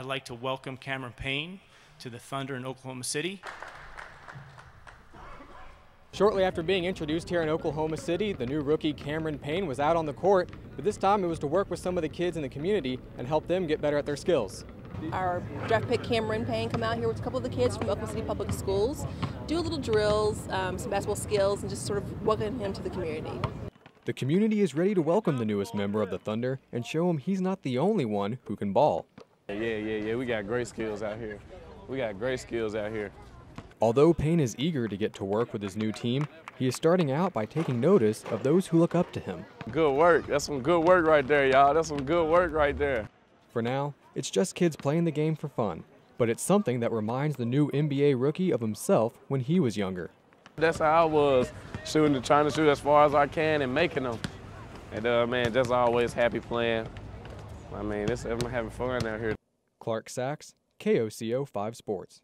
I'd like to welcome Cameron Payne to the Thunder in Oklahoma City. Shortly after being introduced here in Oklahoma City, the new rookie Cameron Payne was out on the court, but this time it was to work with some of the kids in the community and help them get better at their skills. Our draft pick Cameron Payne come out here with a couple of the kids from Oklahoma City Public Schools, do a little drills, um, some basketball skills, and just sort of welcome him to the community. The community is ready to welcome the newest member of the Thunder and show him he's not the only one who can ball. Yeah, yeah, yeah, we got great skills out here. We got great skills out here. Although Payne is eager to get to work with his new team, he is starting out by taking notice of those who look up to him. Good work. That's some good work right there, y'all. That's some good work right there. For now, it's just kids playing the game for fun, but it's something that reminds the new NBA rookie of himself when he was younger. That's how I was, shooting, trying to shoot as far as I can and making them. And uh, man, just always happy playing. I mean, it's, I'm having fun out here. Clarke Sachs, KOCO 5 Sports.